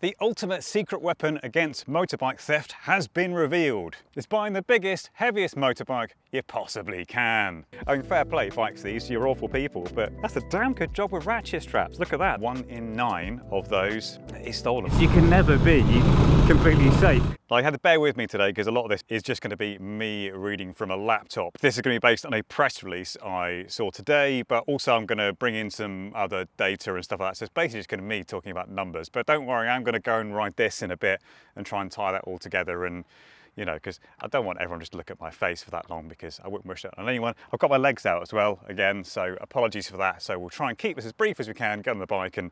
The ultimate secret weapon against motorbike theft has been revealed. It's buying the biggest, heaviest motorbike you possibly can. I mean, fair play, bikes these, you're awful people, but that's a damn good job with ratchet straps. Look at that. One in nine of those is stolen. You can never be completely safe. I had to bear with me today because a lot of this is just going to be me reading from a laptop. This is going to be based on a press release I saw today, but also I'm going to bring in some other data and stuff like that. So it's basically just going to be me talking about numbers. But don't worry, I'm going to go and write this in a bit and try and tie that all together and you know, because I don't want everyone just to look at my face for that long because I wouldn't wish that on anyone. I've got my legs out as well, again, so apologies for that. So we'll try and keep this as brief as we can, get on the bike and,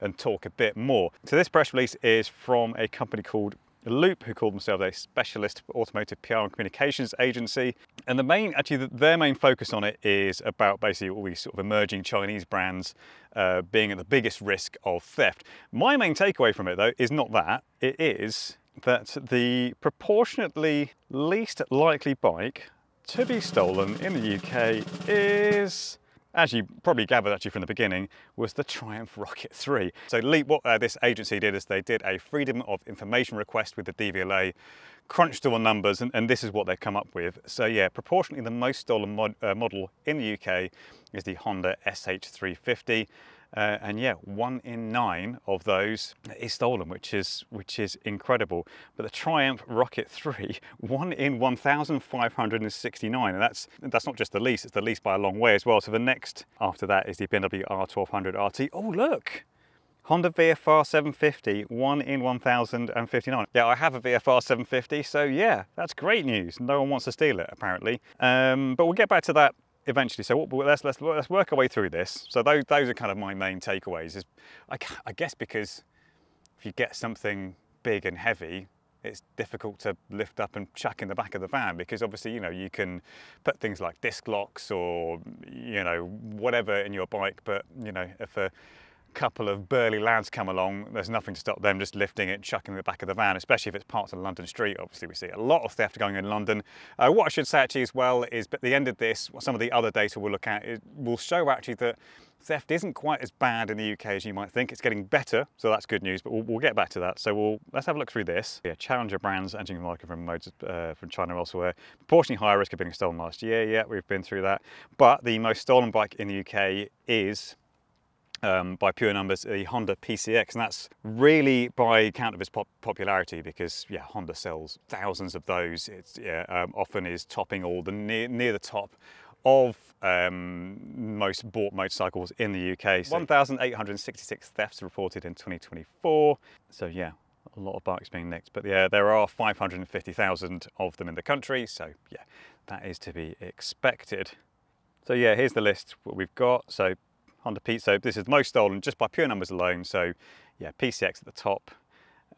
and talk a bit more. So this press release is from a company called Loop, who call themselves a specialist automotive PR and communications agency. And the main, actually, their main focus on it is about basically all these sort of emerging Chinese brands uh, being at the biggest risk of theft. My main takeaway from it, though, is not that. It is that the proportionately least likely bike to be stolen in the UK is as you probably gathered actually from the beginning, was the Triumph Rocket 3. So Leap, what uh, this agency did is they did a Freedom of Information request with the DVLA, crunched all the numbers, and, and this is what they come up with. So yeah, proportionately the most stolen mod, uh, model in the UK is the Honda SH350. Uh, and yeah, one in nine of those is stolen, which is which is incredible. But the Triumph Rocket 3, one in 1,569, and that's that's not just the least; it's the least by a long way as well. So the next after that is the BMW R1200 RT. Oh look, Honda VFR 750, one in 1,059. Yeah, I have a VFR 750, so yeah, that's great news. No one wants to steal it, apparently. Um, but we'll get back to that eventually. So what, let's, let's, let's work our way through this. So those, those are kind of my main takeaways. Is I, I guess because if you get something big and heavy, it's difficult to lift up and chuck in the back of the van because obviously you know you can put things like disc locks or you know whatever in your bike but you know if a couple of burly lads come along, there's nothing to stop them just lifting it, chucking it the back of the van, especially if it's parked on London Street. Obviously, we see a lot of theft going in London. Uh, what I should say actually as well is, at the end of this, some of the other data we'll look at will show actually that theft isn't quite as bad in the UK as you might think. It's getting better, so that's good news, but we'll, we'll get back to that. So we'll, let's have a look through this. Yeah, Challenger brands entering the market from modes uh, from China elsewhere. Proportionally higher risk of being stolen last year. Yeah, we've been through that. But the most stolen bike in the UK is um, by pure numbers the Honda PCX and that's really by count of its pop popularity because yeah Honda sells thousands of those it's yeah, um, often is topping all the near, near the top of um, most bought motorcycles in the UK. So 1,866 thefts reported in 2024. So yeah, a lot of bikes being nicked, but yeah, there are 550,000 of them in the country. So yeah, that is to be expected. So yeah, here's the list what we've got. So Honda Pete. So this is most stolen just by pure numbers alone. So yeah, PCX at the top,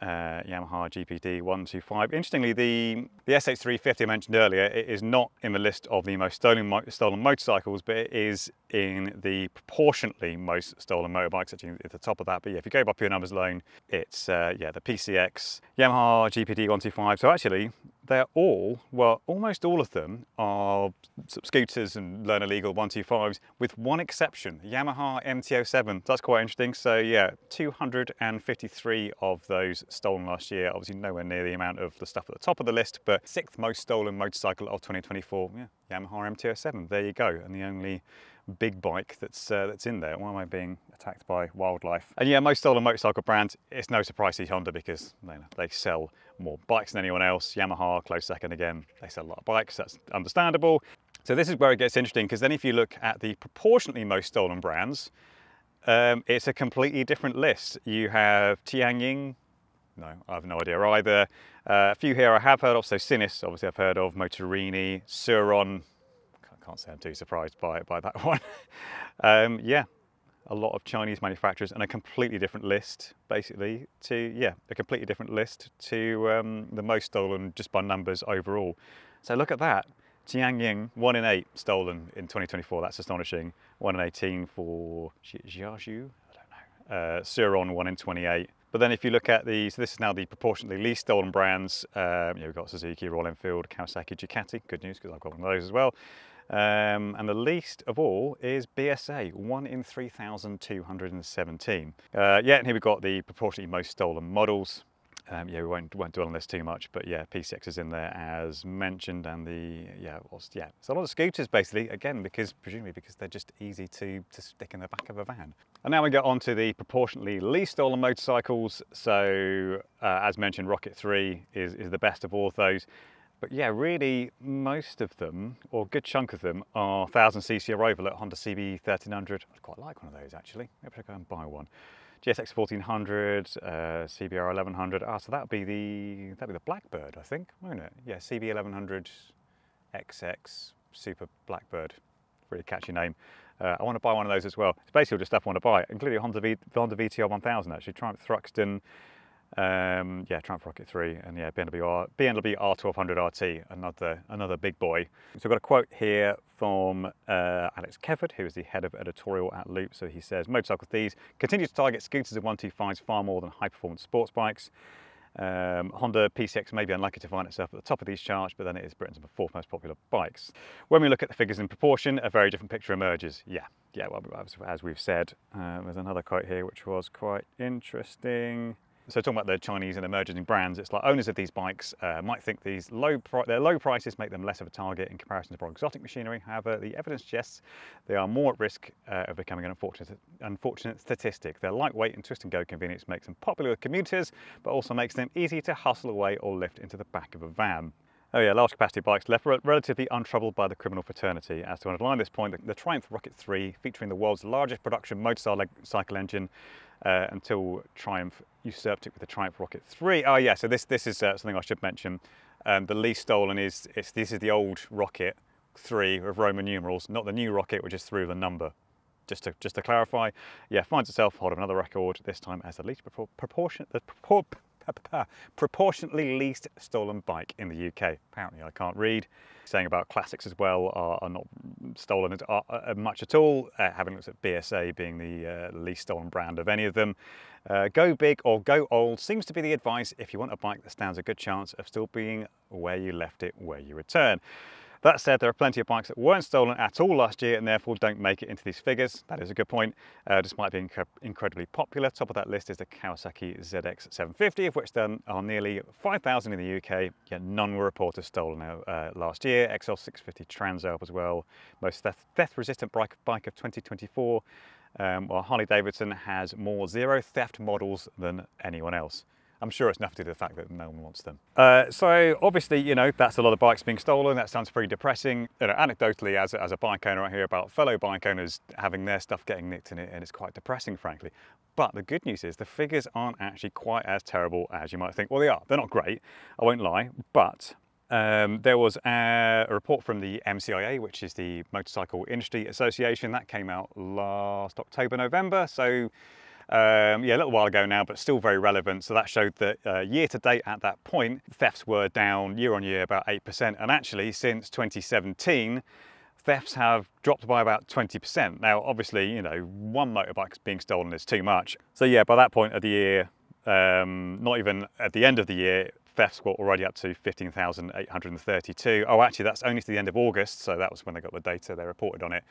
uh, Yamaha GPD 125. Interestingly, the, the SH350 I mentioned earlier it is not in the list of the most stolen, mo stolen motorcycles, but it is in the proportionately most stolen motorbikes, actually at the top of that. But yeah, if you go by pure numbers alone, it's uh, yeah the PCX, Yamaha GPD 125. So actually, they're all, well, almost all of them are scooters and learner legal 125s with one exception, Yamaha MT-07. That's quite interesting. So yeah, 253 of those stolen last year. Obviously nowhere near the amount of the stuff at the top of the list, but sixth most stolen motorcycle of 2024, yeah, Yamaha MT-07. There you go. And the only big bike that's uh, that's in there. Why am I being attacked by wildlife? And yeah, most stolen motorcycle brands, it's no surprise to Honda because they, they sell more bikes than anyone else. Yamaha, close second again, they sell a lot of bikes, that's understandable. So this is where it gets interesting because then if you look at the proportionately most stolen brands, um, it's a completely different list. You have Tianjin, no, I have no idea either. Uh, a few here I have heard of, so Sinnis, obviously I've heard of, Motorini, Sur-Ron, can't say I'm too surprised by, by that one. um, yeah, a lot of Chinese manufacturers and a completely different list, basically, to, yeah, a completely different list to um, the most stolen just by numbers overall. So look at that. Tianjin, 1 in 8 stolen in 2024, that's astonishing. 1 in 18 for Jiazhu, I don't know. Uh, Sur-Ron, 1 in 28. But then if you look at the, so this is now the proportionately least stolen brands. Um, yeah, we've got Suzuki, Royal Enfield, Kawasaki, Ducati. Good news because I've got one of those as well. Um, and the least of all is BSA, 1 in 3,217. Uh, yeah, and here we've got the proportionately most stolen models. Um, yeah, we won't, won't dwell on this too much, but yeah, PCX is in there as mentioned, and the yeah, was, yeah, So a lot of scooters basically. Again, because presumably because they're just easy to to stick in the back of a van. And now we get on to the proportionately least stolen motorcycles. So uh, as mentioned, Rocket 3 is is the best of all of those. But yeah, really, most of them, or a good chunk of them, are 1000cc or over, like Honda CB 1300. I'd quite like one of those actually. Maybe I'll go and buy one. GSX 1400, uh, CBR 1100. Ah, so that'd be the that'd be the Blackbird, I think, won't it? Yeah, CB 1100 XX Super Blackbird. Really catchy name. Uh, I want to buy one of those as well. It's basically all the stuff I want to buy, including Honda, v, Honda VTR 1000 actually, Triumph Thruxton, um, yeah, Triumph Rocket 3 and yeah, BMW, R, BMW R1200 RT, another, another big boy. So I've got a quote here from uh, Alex Kevford, who is the head of editorial at Loop. So he says, motorcycle thieves continue to target scooters and 125s far more than high performance sports bikes. Um, Honda PCX may be unlikely to find itself at the top of these charts, but then it is Britain's fourth most popular bikes. When we look at the figures in proportion, a very different picture emerges. Yeah, yeah, well, as we've said, uh, there's another quote here which was quite interesting. So talking about the Chinese and emerging brands, it's like owners of these bikes uh, might think these low their low prices make them less of a target in comparison to more exotic machinery. However, the evidence suggests they are more at risk uh, of becoming an unfortunate, unfortunate statistic. Their lightweight and twist and go convenience makes them popular with commuters, but also makes them easy to hustle away or lift into the back of a van. Oh yeah, large capacity bikes left relatively untroubled by the criminal fraternity. As to underline this point, the, the Triumph Rocket 3, featuring the world's largest production motorcycle cycle engine, uh, until Triumph usurped it with the Triumph Rocket 3. Oh yeah, so this, this is uh, something I should mention. Um, the least stolen is, it's, this is the old Rocket 3 with Roman numerals, not the new Rocket which is through the number. Just to, just to clarify, yeah, finds itself hold of another record, this time as the least propor proportion, the propor proportionately least stolen bike in the UK. Apparently I can't read. Saying about classics as well are, are not stolen much at all, uh, having looked at BSA being the uh, least stolen brand of any of them. Uh, go big or go old seems to be the advice if you want a bike that stands a good chance of still being where you left it where you return. That said, there are plenty of bikes that weren't stolen at all last year and therefore don't make it into these figures. That is a good point, uh, despite being incredibly popular. Top of that list is the Kawasaki ZX750, of which there are nearly 5,000 in the UK, yet none were reported stolen uh, last year. XL650 Transalp as well, most theft-resistant bike, bike of 2024, um, Harley Davidson has more zero theft models than anyone else. I'm sure it's nothing to do with the fact that no one wants them. Uh, so obviously, you know, that's a lot of bikes being stolen. That sounds pretty depressing. You know, anecdotally, as a, as a bike owner, I hear about fellow bike owners having their stuff getting nicked in it, and it's quite depressing, frankly. But the good news is the figures aren't actually quite as terrible as you might think. Well, they are. They're not great, I won't lie, but um, there was a, a, report from the MCIA, which is the Motorcycle Industry Association, that came out last October, November. So um, yeah, a little while ago now, but still very relevant. So that showed that uh, year to date at that point, thefts were down year on year about 8%. And actually since 2017, thefts have dropped by about 20%. Now, obviously, you know, one motorbike being stolen is too much. So yeah, by that point of the year, um, not even at the end of the year, thefts were already up to 15,832. Oh, actually, that's only to the end of August, so that was when they got the data, they reported on it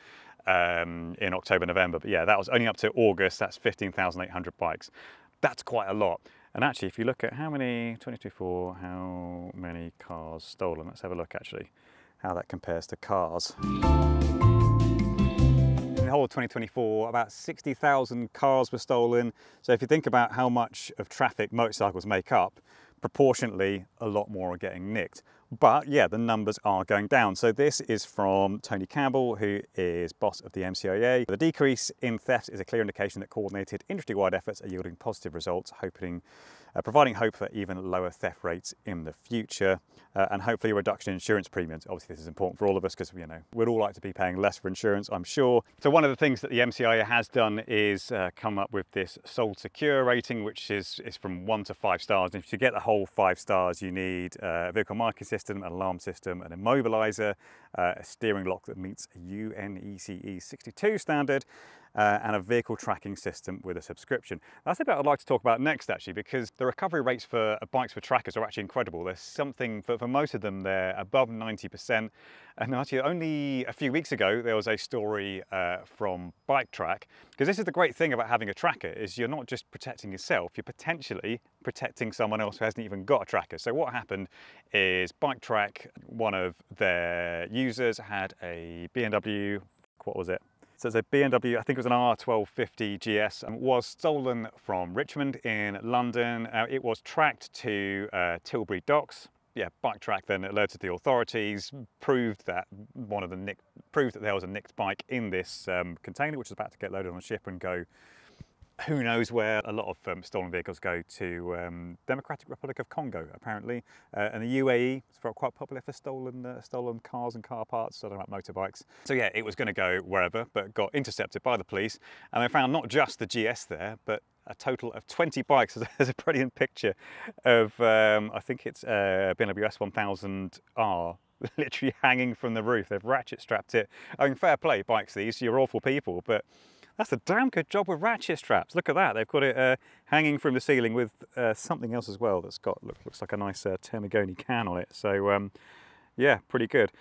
um, in October, November. But yeah, that was only up to August, that's 15,800 bikes. That's quite a lot. And actually, if you look at how many, 2024, how many cars stolen, let's have a look actually, how that compares to cars. In the whole of 2024, about 60,000 cars were stolen. So if you think about how much of traffic motorcycles make up, proportionately a lot more are getting nicked. But yeah, the numbers are going down. So this is from Tony Campbell, who is boss of the MCIA. The decrease in theft is a clear indication that coordinated industry-wide efforts are yielding positive results, hoping uh, providing hope for even lower theft rates in the future uh, and hopefully a reduction in insurance premiums. Obviously, this is important for all of us because you know we'd all like to be paying less for insurance, I'm sure. So one of the things that the MCIA has done is uh, come up with this Sold Secure rating, which is, is from one to five stars. And if you get the whole five stars, you need uh, a vehicle marking system, an alarm system, an immobilizer, uh, a steering lock that meets a UNECE 62 standard, uh, and a vehicle tracking system with a subscription. That's the bit I'd like to talk about next actually because the recovery rates for uh, bikes for trackers are actually incredible. There's something, for, for most of them, they're above 90%. And actually only a few weeks ago, there was a story uh, from Biketrac, because this is the great thing about having a tracker is you're not just protecting yourself, you're potentially protecting someone else who hasn't even got a tracker. So what happened is Biketrac, one of their users had a BMW, what was it? So it's a BMW, I think it was an R1250 GS, and was stolen from Richmond in London. Uh, it was tracked to uh, Tilbury Docks, yeah, Biketrac then alerted the authorities, proved that one of the nicked, proved that there was a nicked bike in this um, container, which was about to get loaded on a ship and go who knows where a lot of um, stolen vehicles go to um, Democratic Republic of Congo apparently uh, and the UAE is quite popular for stolen uh, stolen cars and car parts so about motorbikes so yeah it was going to go wherever but got intercepted by the police and they found not just the GS there but a total of 20 bikes. There's a brilliant picture of, um, I think it's uh, BMW S1000R literally hanging from the roof. They've ratchet strapped it. I mean, fair play, bikes these, you're awful people, but that's a damn good job with ratchet straps. Look at that. They've got it uh, hanging from the ceiling with uh, something else as well that's got, look, looks like a nice uh, Termignoni can on it. So um, yeah, pretty good.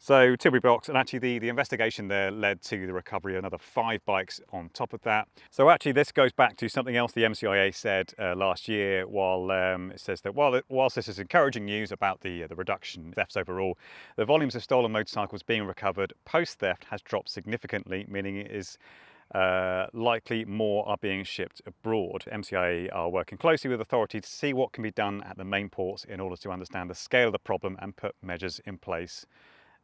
So Tilbury box, and actually the, the investigation there led to the recovery of another five bikes on top of that. So actually this goes back to something else the MCIA said uh, last year while um, it says that while it, whilst this is encouraging news about the, uh, the reduction thefts overall, the volumes of stolen motorcycles being recovered post-theft has dropped significantly, meaning it is uh, likely more are being shipped abroad. MCIA are working closely with authorities to see what can be done at the main ports in order to understand the scale of the problem and put measures in place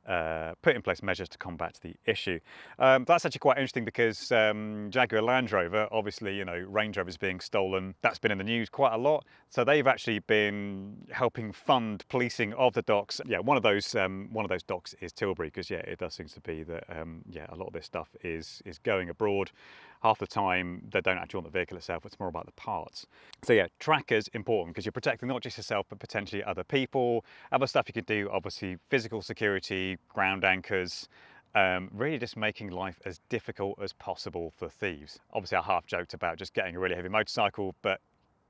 uh, put in place measures to combat the issue. Um, that's actually quite interesting because um, Jaguar Land Rover, obviously, you know, Range Rovers being stolen, that's been in the news quite a lot. So they've actually been helping fund policing of the docks. Yeah, one of those um, one of those docks is Tilbury because yeah, it does seem to be that um, yeah, a lot of this stuff is is going abroad half the time they don't actually want the vehicle itself, it's more about the parts. So yeah, trackers important because you're protecting not just yourself, but potentially other people. Other stuff you could do, obviously physical security, ground anchors, um, really just making life as difficult as possible for thieves. Obviously I half joked about just getting a really heavy motorcycle, but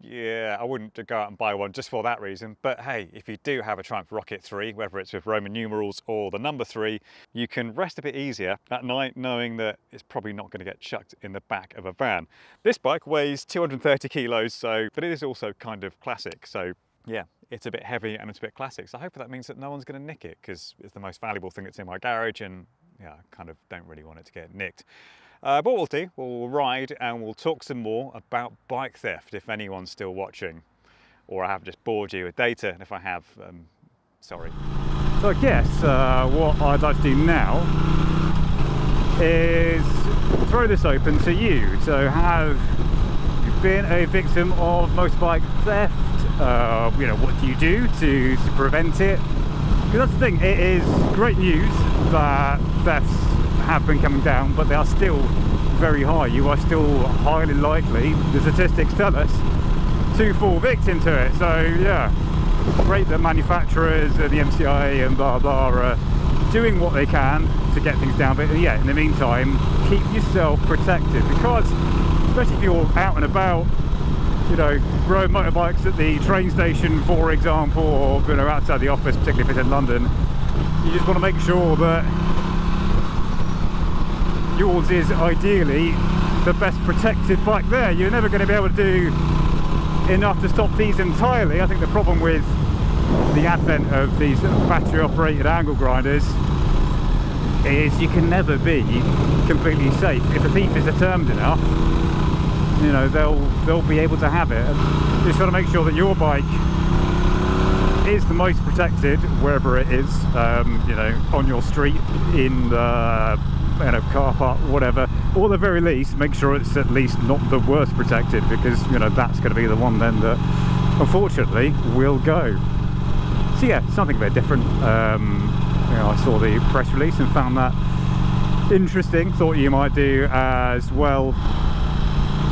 yeah, I wouldn't go out and buy one just for that reason. But hey, if you do have a Triumph Rocket 3, whether it's with Roman numerals or the number 3, you can rest a bit easier at night knowing that it's probably not going to get chucked in the back of a van. This bike weighs 230 kilos, so but it is also kind of classic. So yeah, it's a bit heavy and it's a bit classic. So hopefully that means that no one's going to nick it because it's the most valuable thing that's in my garage and yeah, I kind of don't really want it to get nicked. Uh, but we'll do, we'll ride and we'll talk some more about bike theft if anyone's still watching. Or I have just bored you with data, and if I have, um, sorry. So I guess uh, what I'd like to do now is throw this open to you. So have you been a victim of motorbike theft? Uh, you know, what do you do to, to prevent it? Because that's the thing, it is great news that thefts have been coming down, but they are still very high. You are still highly likely, the statistics tell us, to fall victim to it. So yeah, great that manufacturers and the MCI and blah blah are doing what they can to get things down. But yeah, in the meantime, keep yourself protected because, especially if you're out and about, you know, rode motorbikes at the train station, for example, or you know, outside the office, particularly if it's in London, you just want to make sure that yours is ideally the best protected bike there. You're never going to be able to do enough to stop these entirely. I think the problem with the advent of these battery operated angle grinders is you can never be completely safe. If a thief is determined enough, you know, they'll they'll be able to have it. You just got to make sure that your bike is the most protected wherever it is, um, you know, on your street, in the you know, car park, whatever, or the very least, make sure it's at least not the worst protected because, you know, that's going to be the one then that unfortunately will go. So yeah, something a bit different. Um, you know, I saw the press release and found that interesting. Thought you might do as well.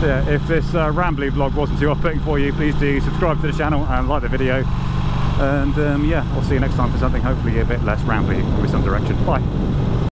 Yeah, if this uh, rambly vlog wasn't too off-putting for you, please do subscribe to the channel and like the video. And um, yeah, I'll see you next time for something hopefully a bit less rambly with some direction. Bye.